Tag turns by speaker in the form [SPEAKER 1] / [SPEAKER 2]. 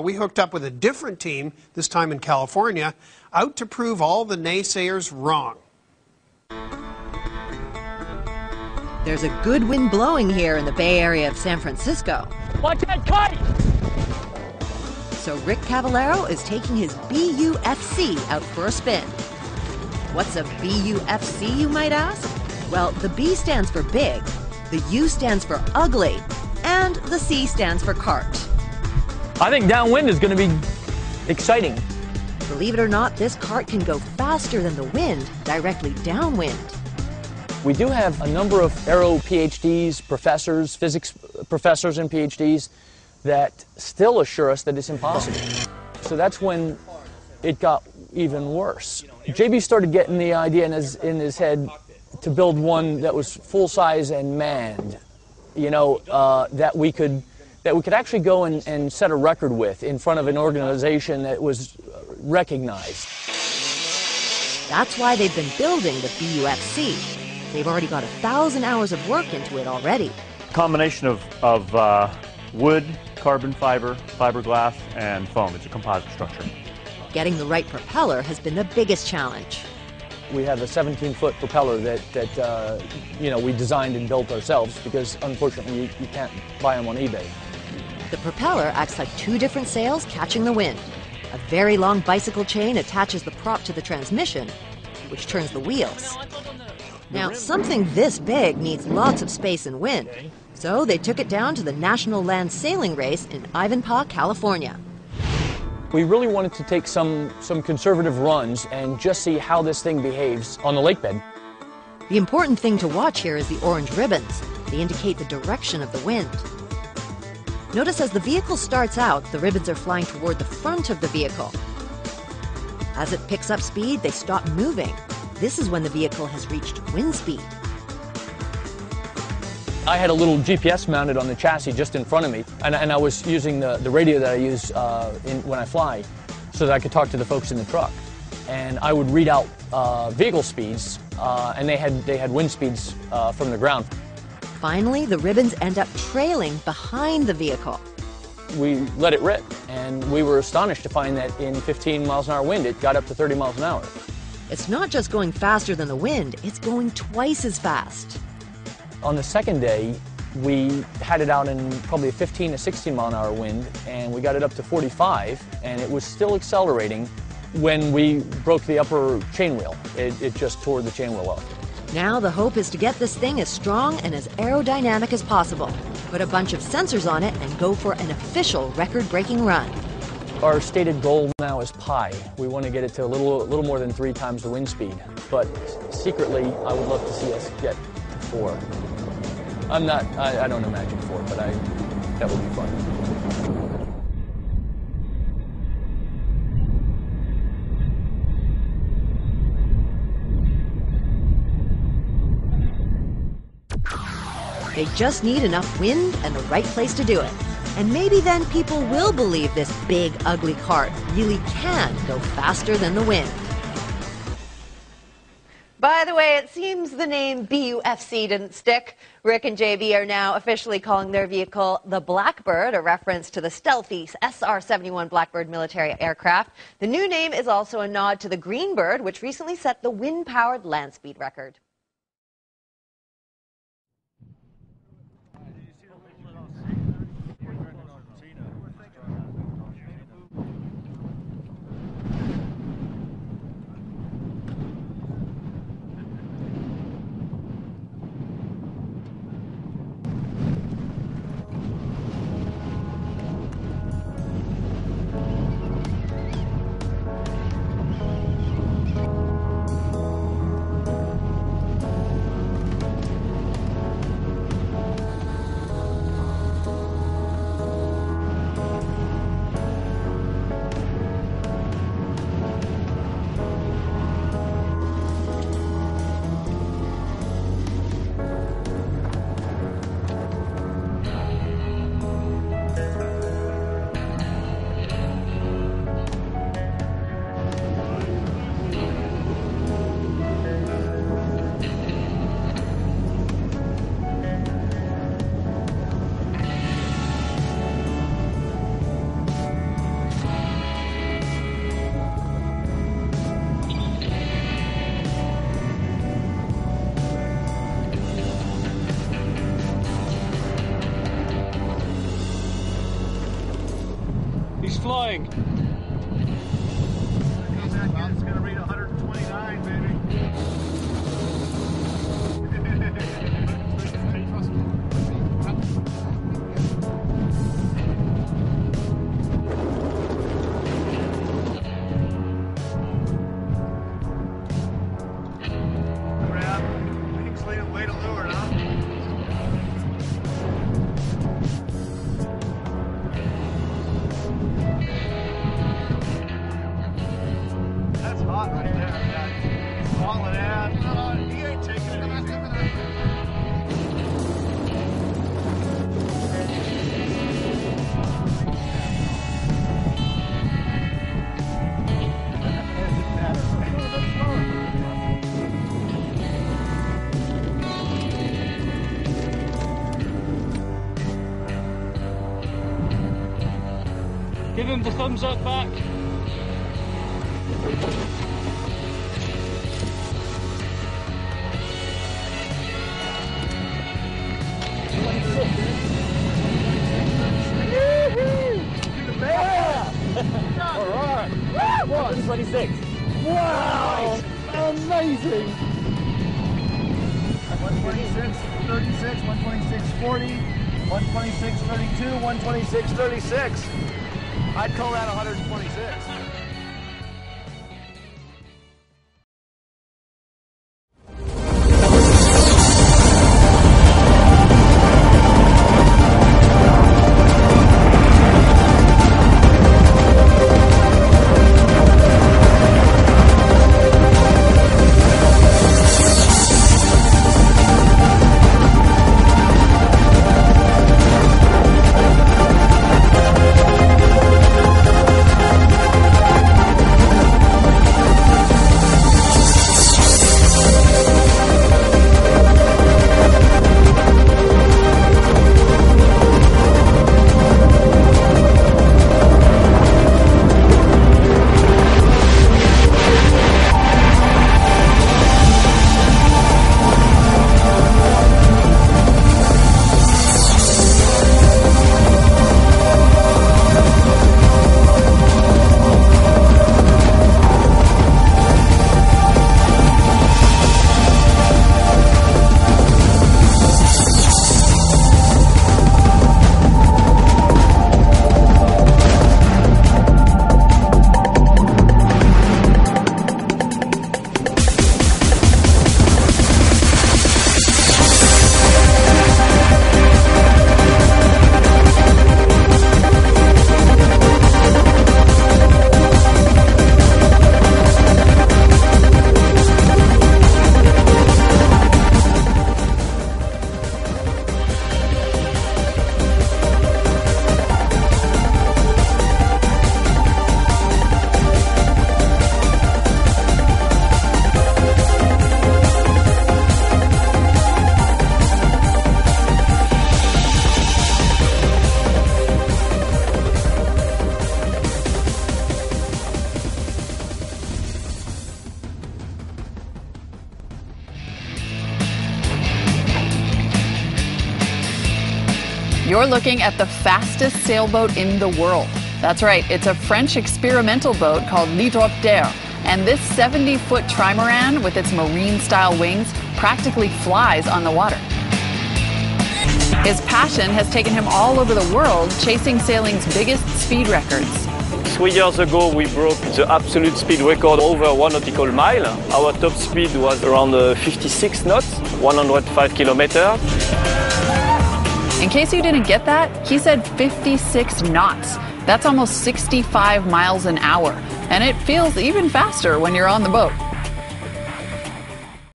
[SPEAKER 1] We hooked up with a different team, this time in California, out to prove all the naysayers wrong.
[SPEAKER 2] There's a good wind blowing here in the Bay Area of San Francisco.
[SPEAKER 3] Watch that kite!
[SPEAKER 2] So Rick Cavallaro is taking his BUFC out for a spin. What's a BUFC, you might ask? Well, the B stands for big, the U stands for ugly, and the C stands for cart.
[SPEAKER 3] I think downwind is going to be exciting.
[SPEAKER 2] Believe it or not, this cart can go faster than the wind directly downwind.
[SPEAKER 3] We do have a number of aero PhDs, professors, physics professors and PhDs that still assure us that it's impossible. So that's when it got even worse. JB started getting the idea in his, in his head to build one that was full size and manned, you know, uh, that we could that we could actually go and, and set a record with in front of an organization that was recognized.
[SPEAKER 2] That's why they've been building the BUFC. They've already got a thousand hours of work into it already.
[SPEAKER 4] Combination of, of uh, wood, carbon fiber, fiberglass, and foam. It's a composite structure.
[SPEAKER 2] Getting the right propeller has been the biggest challenge.
[SPEAKER 3] We have a 17-foot propeller that, that uh, you know, we designed and built ourselves because unfortunately you, you can't buy them on eBay.
[SPEAKER 2] The propeller acts like two different sails catching the wind. A very long bicycle chain attaches the prop to the transmission, which turns the wheels. Now, something this big needs lots of space and wind, so they took it down to the National Land Sailing Race in Ivanpah, California.
[SPEAKER 3] We really wanted to take some, some conservative runs and just see how this thing behaves on the lake bed.
[SPEAKER 2] The important thing to watch here is the orange ribbons. They indicate the direction of the wind. Notice as the vehicle starts out, the ribbons are flying toward the front of the vehicle. As it picks up speed, they stop moving. This is when the vehicle has reached wind speed.
[SPEAKER 3] I had a little GPS mounted on the chassis just in front of me, and, and I was using the, the radio that I use uh, in, when I fly so that I could talk to the folks in the truck. And I would read out uh, vehicle speeds, uh, and they had, they had wind speeds uh, from the ground.
[SPEAKER 2] Finally, the ribbons end up trailing behind the vehicle.
[SPEAKER 3] We let it rip, and we were astonished to find that in 15 miles an hour wind, it got up to 30 miles an hour.
[SPEAKER 2] It's not just going faster than the wind, it's going twice as fast.
[SPEAKER 3] On the second day, we had it out in probably a 15 to 16 mile an hour wind, and we got it up to 45, and it was still accelerating when we broke the upper chain wheel. It, it just tore the chain wheel off.
[SPEAKER 2] Now the hope is to get this thing as strong and as aerodynamic as possible, put a bunch of sensors on it, and go for an official record-breaking run.
[SPEAKER 3] Our stated goal now is pi. We want to get it to a little, a little more than three times the wind speed, but secretly, I would love to see us get to four. I'm not, I, I don't imagine four, but I, that would be fun.
[SPEAKER 2] They just need enough wind and the right place to do it. And maybe then people will believe this big, ugly cart really can go faster than the wind.
[SPEAKER 5] By the way, it seems the name BUFC didn't stick. Rick and JB are now officially calling their vehicle the Blackbird, a reference to the stealthy SR 71 Blackbird military aircraft. The new name is also a nod to the Greenbird, which recently set the wind powered land speed record.
[SPEAKER 6] He's thumbs up back.
[SPEAKER 3] All right. 126. Wow. Amazing.
[SPEAKER 7] 126, 36, 126, 40, 126, 32, 126, 36. I'd call that 126.
[SPEAKER 8] You're looking at the fastest sailboat in the world. That's right, it's a French experimental boat called l'Hydroptère. And this 70 foot trimaran with its marine style wings practically flies on the water. His passion has taken him all over the world, chasing sailing's biggest speed records.
[SPEAKER 9] Three years ago, we broke the absolute speed record over one nautical mile. Our top speed was around uh, 56 knots, 105 kilometers.
[SPEAKER 8] In case you didn't get that, he said 56 knots. That's almost 65 miles an hour. And it feels even faster when you're on the boat.